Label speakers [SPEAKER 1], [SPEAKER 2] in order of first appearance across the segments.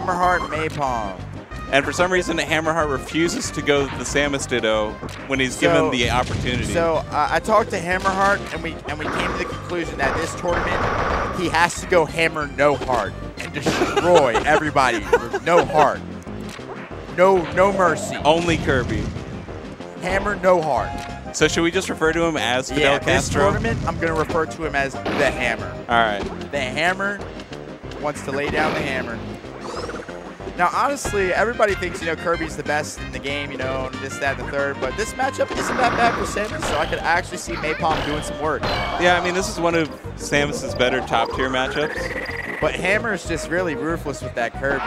[SPEAKER 1] Hammerheart Meipon.
[SPEAKER 2] And for some reason, Hammerheart refuses to go the Samus Ditto when he's
[SPEAKER 1] So-
[SPEAKER 2] given the opportunity.
[SPEAKER 1] So uh, I talked to Hammerheart, and we and we came to the conclusion that this tournament he has to go hammer no heart and destroy everybody with no heart, no no mercy,
[SPEAKER 2] Only Kirby.
[SPEAKER 1] hammer no heart.
[SPEAKER 2] So should we just refer to him as Fidel
[SPEAKER 1] yeah, this
[SPEAKER 2] Castro?
[SPEAKER 1] tournament I'm gonna refer to him as the Hammer.
[SPEAKER 2] All right.
[SPEAKER 1] The Hammer wants to lay down the hammer. Now, honestly, everybody thinks, you know, Kirby's the best in the game, you know, and this, that, and the third, but this matchup isn't that bad for Samus, so I could actually see Meipon doing some work.
[SPEAKER 2] Yeah, I mean, this is one of Samus's better top tier matchups.
[SPEAKER 1] But Hammer's just really ruthless with that Kirby.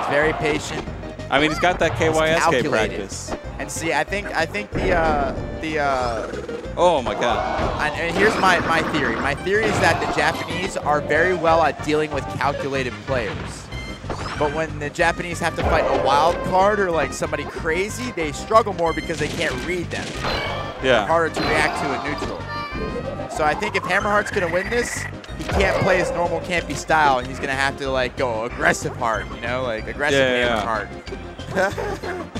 [SPEAKER 1] He's very patient.
[SPEAKER 2] I mean, he's got that KYSK practice.
[SPEAKER 1] And see, I think I think the uh, the uh,
[SPEAKER 2] Oh my God.
[SPEAKER 1] and, and here's my my theory. My theory is that the Japanese are very well at dealing with calculated players. But when the Japanese have to fight a wild card or like somebody crazy, they struggle more because they can't read them.
[SPEAKER 2] Yeah.
[SPEAKER 1] Harder to react to in neutral. So I think if Hammerheart's gonna win this, he can't play his normal campy style, and he's gonna have to like go aggressive hard, you know, like aggressive
[SPEAKER 2] Yeah, yeah,
[SPEAKER 1] Hammerheart.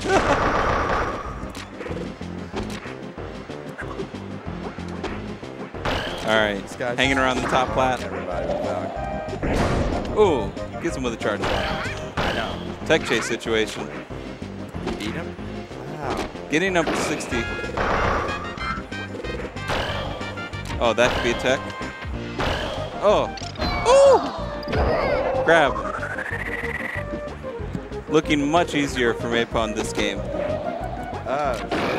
[SPEAKER 2] All right.
[SPEAKER 1] guy's-
[SPEAKER 2] Hanging around the top.
[SPEAKER 1] Everybody back.
[SPEAKER 2] Ooh, gets him with a charge block.
[SPEAKER 1] I know.
[SPEAKER 2] Tech chase situation.
[SPEAKER 1] Beat him? Wow.
[SPEAKER 2] Getting up to 60. Oh, that could be a tech. Oh. Ooh! Grab. Looking much easier for Meipon this game.
[SPEAKER 1] Oh, shit.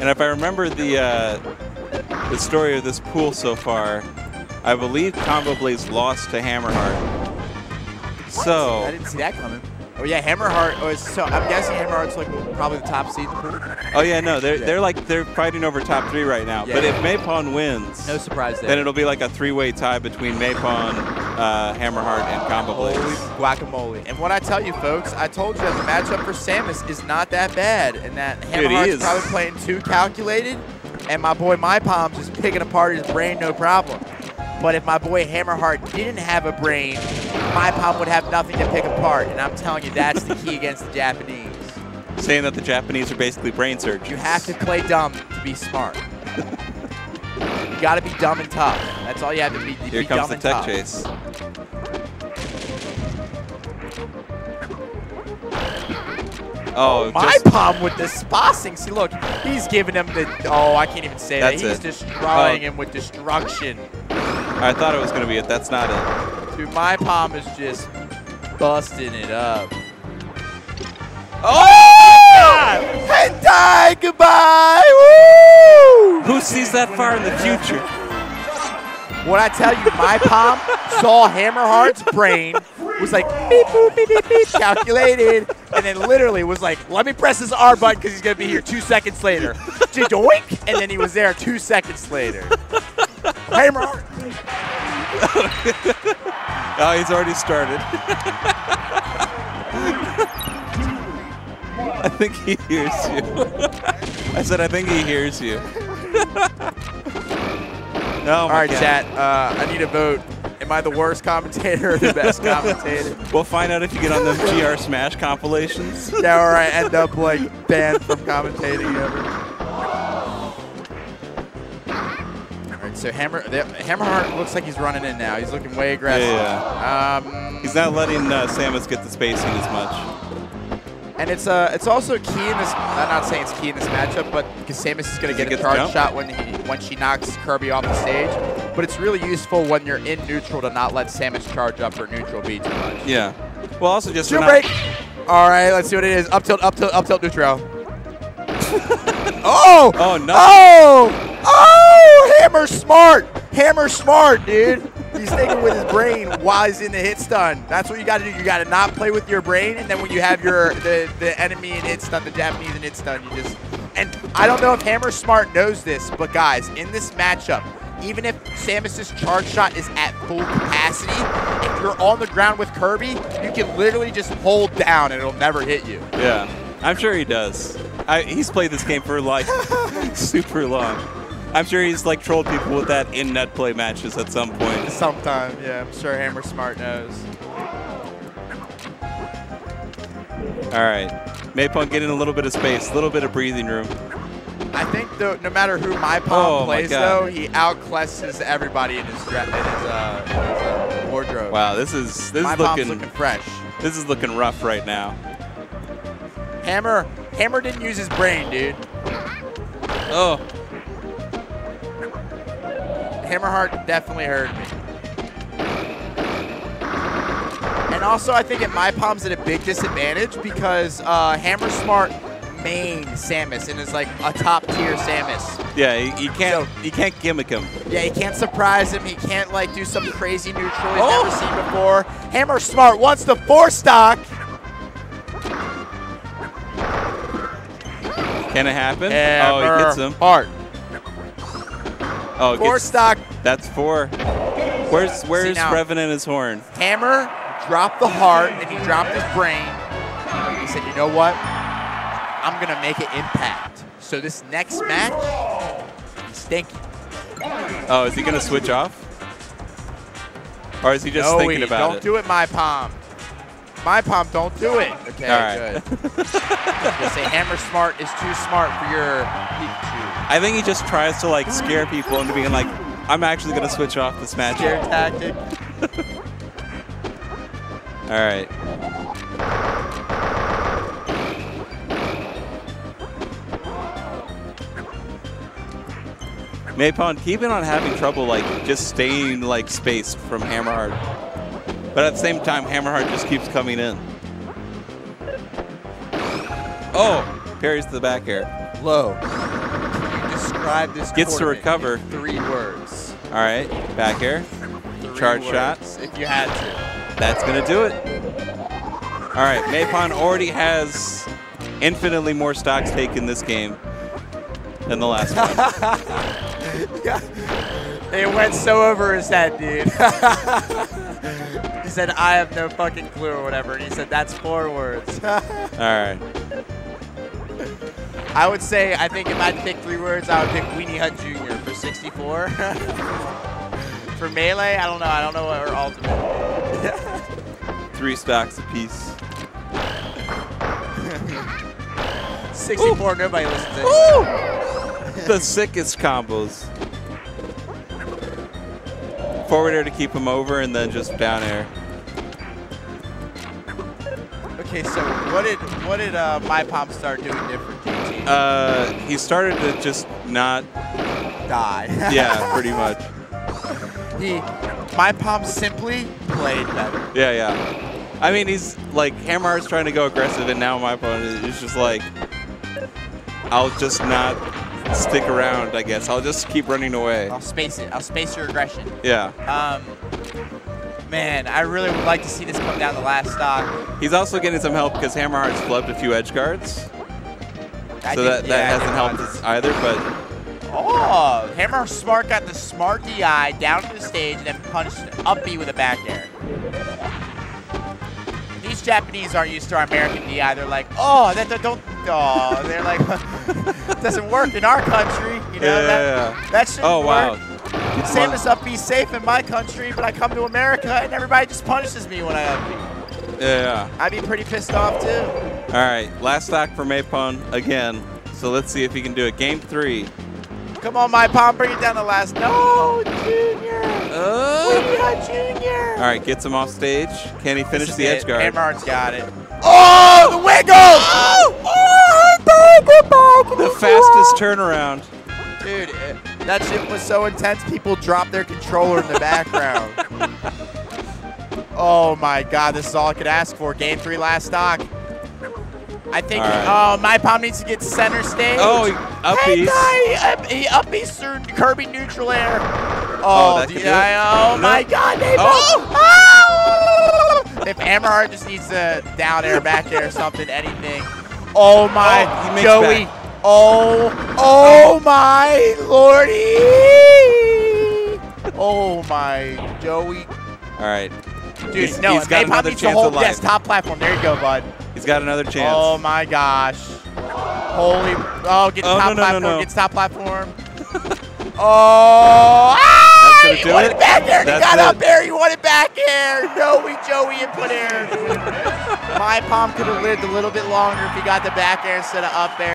[SPEAKER 2] And if I remember the uh, the story of this pool so far, I believe Combo Blaze lost to Hammerheart. So, I
[SPEAKER 1] didn't see that coming. Oh yeah, Hammerheart. Oh, so I'm guessing Hammerheart's like probably the top seed in the pool.
[SPEAKER 2] oh yeah, no, they're
[SPEAKER 1] Yeah.
[SPEAKER 2] they're like they're fighting over top three right now.
[SPEAKER 1] Yeah,
[SPEAKER 2] but if Meipon wins,
[SPEAKER 1] No surprise there.
[SPEAKER 2] then it'll be like a three-way tie between Meipon, uh, Hammerheart, and Combo
[SPEAKER 1] Holy
[SPEAKER 2] Blaze.
[SPEAKER 1] guacamole. And what I tell you, folks, I told you that the matchup for Samus is not that bad, and that Hammerheart's
[SPEAKER 2] is.
[SPEAKER 1] probably playing too calculated, and my boy My Palm's just picking apart his brain, no problem. But if my boy Hammerheart didn't have a brain, My Palm would have nothing to pick apart, and I'm telling you, that's the key against the Japanese.
[SPEAKER 2] Saying that the Japanese are basically brain surgeons.
[SPEAKER 1] You have to play dumb to be smart. you got to be dumb and tough. That's all you have to be.
[SPEAKER 2] Here
[SPEAKER 1] be
[SPEAKER 2] comes
[SPEAKER 1] dumb
[SPEAKER 2] the tech
[SPEAKER 1] tough.
[SPEAKER 2] chase. Oh, oh
[SPEAKER 1] My
[SPEAKER 2] just-
[SPEAKER 1] palm with the spacing. See, look, he's giving him the. Oh, I can't even say
[SPEAKER 2] That's
[SPEAKER 1] that. He's
[SPEAKER 2] it.
[SPEAKER 1] destroying
[SPEAKER 2] Oh.
[SPEAKER 1] him with destruction.
[SPEAKER 2] I thought it was going to be it. That's not it.
[SPEAKER 1] Dude, my palm is just busting it up.
[SPEAKER 2] Oh!
[SPEAKER 1] And die, goodbye! Woo!
[SPEAKER 2] Who sees that far in the future?
[SPEAKER 1] What I tell you, my palm saw Hammerheart's brain, was like beep boop beep beep beep, calculated, and then literally was like, let me press this R button because he's gonna be here two seconds later. Doink! And then he was there two seconds later. Hammerheart.
[SPEAKER 2] Oh, he's already started. I think he hears you. I said, I think he hears you. no,
[SPEAKER 1] All right, chat. Uh, I need a vote. Am I the worst commentator or the best commentator?
[SPEAKER 2] We'll find out if you get on them GR Smash compilations.
[SPEAKER 1] Yeah, or I end up like banned from commentating ever. All right, so Hammer, the, Hammerheart looks like he's running in now. He's looking way aggressive.
[SPEAKER 2] Yeah.
[SPEAKER 1] Um,
[SPEAKER 2] He's not letting uh, Samus get the spacing as much.
[SPEAKER 1] and it's uh, it's also key in this. I'm not saying it's key in this matchup, but because Samus is going to get a charge shot when he when she knocks Kirby off the stage. But it's really useful when you're in neutral to not let Samus charge up or neutral B too much.
[SPEAKER 2] Yeah. Well, also just
[SPEAKER 1] Shield break. All right, let's see what it is. Up tilt, up tilt, up tilt, neutral. Oh!
[SPEAKER 2] oh! Oh, no.
[SPEAKER 1] Oh! Oh! Hammer smart! Hammer smart, dude. He's thinking with his brain while he's in the hit stun. That's what you got to do. You got to not play with your brain, and then when you have your the, the enemy in hit stun, the Japanese in hit stun, you just. And I don't know if Hammer Smart knows this, but guys, in this matchup, even if Samus's charge shot is at full capacity, if you're on the ground with Kirby, you can literally just hold down and it'll never hit you.
[SPEAKER 2] Yeah. I'm sure he does. I, he's played this game for like super long. I'm sure he's like trolled people with that in net play matches at some point.
[SPEAKER 1] Sometime, yeah. I'm sure Hammer Smart knows.
[SPEAKER 2] All right. Meipon getting a little bit of space, a little bit of breathing room.
[SPEAKER 1] I think though, no matter who my palm
[SPEAKER 2] Oh,
[SPEAKER 1] plays,
[SPEAKER 2] God.
[SPEAKER 1] though, he outclasses everybody in his, in his, uh, his uh, wardrobe.
[SPEAKER 2] Wow, this is this
[SPEAKER 1] my
[SPEAKER 2] is looking,
[SPEAKER 1] looking fresh.
[SPEAKER 2] this is looking rough right now.
[SPEAKER 1] Hammer, Hammer didn't use his brain, dude.
[SPEAKER 2] Oh,
[SPEAKER 1] Hammerheart definitely hurt me. And also, I think at my palm's at a big disadvantage because uh, Hammer Smart main Samus and is like a top tier Samus.
[SPEAKER 2] yeah, you, you can't you can't gimmick him.
[SPEAKER 1] Yeah, he can't surprise him. He can't like do some crazy neutral he's
[SPEAKER 2] Oh!
[SPEAKER 1] never seen before. Hammer Smart wants the four stock.
[SPEAKER 2] Can it happen?
[SPEAKER 1] Hammer
[SPEAKER 2] oh, he gets him.
[SPEAKER 1] Heart.
[SPEAKER 2] Oh,
[SPEAKER 1] four
[SPEAKER 2] gets,
[SPEAKER 1] stock.
[SPEAKER 2] that's four. Where's where's
[SPEAKER 1] now-
[SPEAKER 2] Revenant his horn?
[SPEAKER 1] Hammer dropped the heart and he dropped his brain. He said, you know what? I'm going to make it impact. So this next match, stinky.
[SPEAKER 2] Oh, is he gonna switch off? Or is he just
[SPEAKER 1] no,
[SPEAKER 2] thinking
[SPEAKER 1] we-
[SPEAKER 2] about
[SPEAKER 1] don't
[SPEAKER 2] it?
[SPEAKER 1] do it, my palm. My palm, don't do it. Okay,
[SPEAKER 2] All right.
[SPEAKER 1] good. Just say Hammer Smart is too smart for your Pikachu.
[SPEAKER 2] I think he just tries to like scare people into being like, I'm actually gonna switch off this match.
[SPEAKER 1] Scare tactic.
[SPEAKER 2] All right. Meipon keeping on having trouble like just staying like spaced from Hammerheart. But at the same time, Hammerheart just keeps coming in. Oh, parries to the back air.
[SPEAKER 1] Low. Describe this
[SPEAKER 2] Gets to recover.
[SPEAKER 1] in Three words.
[SPEAKER 2] All right, back air.
[SPEAKER 1] Three
[SPEAKER 2] Charge
[SPEAKER 1] words,
[SPEAKER 2] shot.
[SPEAKER 1] If you had to.
[SPEAKER 2] That's gonna do it. All right, Meipon already has infinitely more stocks taken this game than the last one.
[SPEAKER 1] It went so over his head, dude. he said, I have no fucking clue or whatever. And he said, that's four words.
[SPEAKER 2] All right.
[SPEAKER 1] I would say, I think if I had to pick three words, I would pick Weenie Hut Jr. for 64. for Melee, I don't know. I don't know what her ultimate.
[SPEAKER 2] Three stocks apiece.
[SPEAKER 1] 64, nobody listens to it.
[SPEAKER 2] the sickest combos. Forward air to keep him over, and then just down air.
[SPEAKER 1] Okay, so what did what did uh, my palm start doing different,
[SPEAKER 2] Uh, he started to just not.
[SPEAKER 1] Die.
[SPEAKER 2] Yeah, pretty much.
[SPEAKER 1] he, my palm simply played better.
[SPEAKER 2] Yeah, yeah. I mean, he's like Hammerheart's trying to go aggressive, and now my opponent is just like, I'll just not stick around. I guess I'll just keep running away.
[SPEAKER 1] I'll space it. I'll space your aggression.
[SPEAKER 2] Yeah.
[SPEAKER 1] Um, man, I really would like to see this come down the last stock.
[SPEAKER 2] He's also getting some help because Hammerheart's flubbed a few edge guards,
[SPEAKER 1] I
[SPEAKER 2] so that, that
[SPEAKER 1] yeah,
[SPEAKER 2] hasn't helped us either. But
[SPEAKER 1] Oh, Hammer Smart got the smart DI down to the stage and then punched up B with a back air. These Japanese aren't used to our American DI. They're like, oh, that, that don't, oh, they're like, doesn't work in our country. You know,
[SPEAKER 2] Yeah,
[SPEAKER 1] that,
[SPEAKER 2] yeah,
[SPEAKER 1] that shouldn't
[SPEAKER 2] oh wow,
[SPEAKER 1] work.
[SPEAKER 2] Gets
[SPEAKER 1] Samus up be safe in my country, but I come to America and everybody just punishes me when I up B.
[SPEAKER 2] Yeah.
[SPEAKER 1] I'd be pretty pissed off too.
[SPEAKER 2] All right, last stock for Meipon again. So let's see if he can do it. Game three.
[SPEAKER 1] Come on, my palm, bring it down the last. No, Junior.
[SPEAKER 2] Oh.
[SPEAKER 1] Yeah, Junior.
[SPEAKER 2] all right, gets him off stage. Can he finish the edge guard?
[SPEAKER 1] Hammerheart's got it. Oh, the wiggle! Oh,
[SPEAKER 2] The fastest turnaround.
[SPEAKER 1] Dude, it- that shit was so intense, people dropped their controller in the background. oh my god, this is all I could ask for. Game three, last stock. I think,
[SPEAKER 2] All right.
[SPEAKER 1] oh, my palm needs to get center stage.
[SPEAKER 2] Oh, he- up
[SPEAKER 1] hey, guy, up, he up E's through Kirby neutral air.
[SPEAKER 2] Oh,
[SPEAKER 1] Oh,
[SPEAKER 2] that
[SPEAKER 1] the-
[SPEAKER 2] could do it.
[SPEAKER 1] oh
[SPEAKER 2] No.
[SPEAKER 1] my god, they
[SPEAKER 2] Oh.
[SPEAKER 1] oh. If Hammerheart just needs a down air, back air, something, anything. Oh my,
[SPEAKER 2] Oh,
[SPEAKER 1] Joey.
[SPEAKER 2] back.
[SPEAKER 1] Oh, oh my lordy. Oh my, Joey.
[SPEAKER 2] All right,
[SPEAKER 1] Dude,
[SPEAKER 2] He's-
[SPEAKER 1] no,
[SPEAKER 2] he's got
[SPEAKER 1] Meipon
[SPEAKER 2] another
[SPEAKER 1] needs to
[SPEAKER 2] chance
[SPEAKER 1] hold,
[SPEAKER 2] of
[SPEAKER 1] yes, top platform. There you go, bud.
[SPEAKER 2] he's got another chance.
[SPEAKER 1] Oh my gosh. Holy, oh, get
[SPEAKER 2] Oh,
[SPEAKER 1] top
[SPEAKER 2] no, no, no,
[SPEAKER 1] platform,
[SPEAKER 2] no.
[SPEAKER 1] get top platform. Oh, ah,
[SPEAKER 2] gonna
[SPEAKER 1] he
[SPEAKER 2] do
[SPEAKER 1] wanted
[SPEAKER 2] it?
[SPEAKER 1] back air. and He got
[SPEAKER 2] it.
[SPEAKER 1] up air. He wanted back air. No, we Joey input air. dude. My palm could have lived a little bit longer if he got the back air instead of up air.